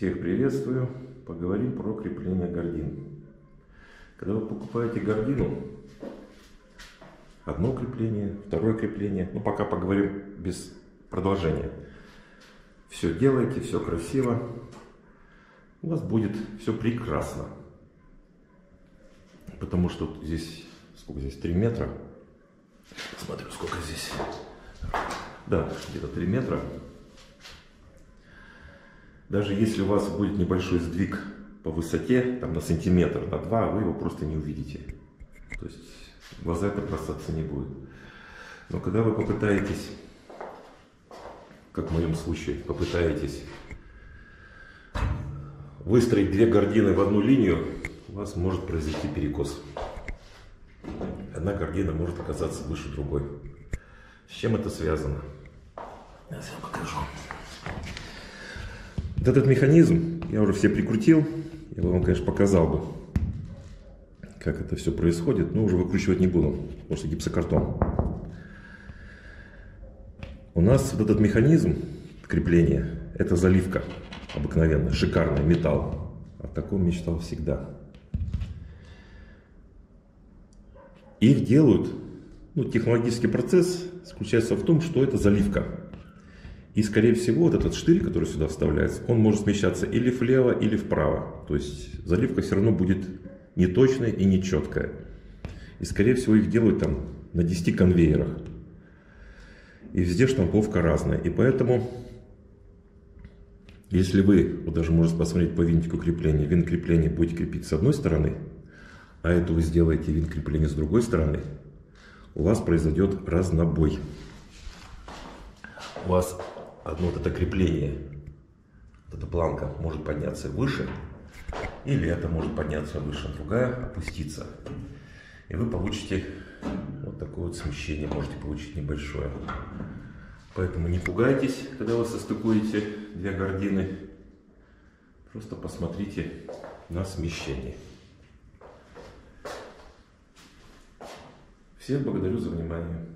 Всех приветствую. Поговорим про крепление гордин. Когда вы покупаете гордину, одно крепление, второе крепление, ну пока поговорим без продолжения. Все делаете, все красиво, у вас будет все прекрасно. Потому что здесь, сколько здесь, 3 метра. Смотрю, сколько здесь. Да, где-то 3 метра. Даже если у вас будет небольшой сдвиг по высоте, там на сантиметр, на два, вы его просто не увидите. То есть глаза это бросаться не будет. Но когда вы попытаетесь, как в моем случае, попытаетесь выстроить две гордины в одну линию, у вас может произойти перекос. Одна гордина может оказаться выше другой. С чем это связано? Сейчас я покажу. Вот этот механизм я уже все прикрутил. Я бы вам, конечно, показал бы, как это все происходит, но уже выкручивать не буду, потому что гипсокартон. У нас вот этот механизм крепления, это заливка обыкновенная, шикарный металл. О таком мечтал всегда. Их делают, ну, технологический процесс заключается в том, что это заливка. И, скорее всего, вот этот штырь, который сюда вставляется, он может смещаться или влево, или вправо. То есть заливка все равно будет неточная и нечеткая. И, скорее всего, их делают там на 10 конвейерах. И везде штамповка разная. И поэтому, если вы, вот даже можете посмотреть по винтику крепления, винт крепления будете крепить с одной стороны, а это вы сделаете винт крепления с другой стороны, у вас произойдет разнобой. У вас одно вот это крепление, вот эта планка может подняться выше, или это может подняться выше, а другая опуститься. И вы получите вот такое вот смещение, можете получить небольшое. Поэтому не пугайтесь, когда вы состыкуете две гордины. Просто посмотрите на смещение. Всех благодарю за внимание.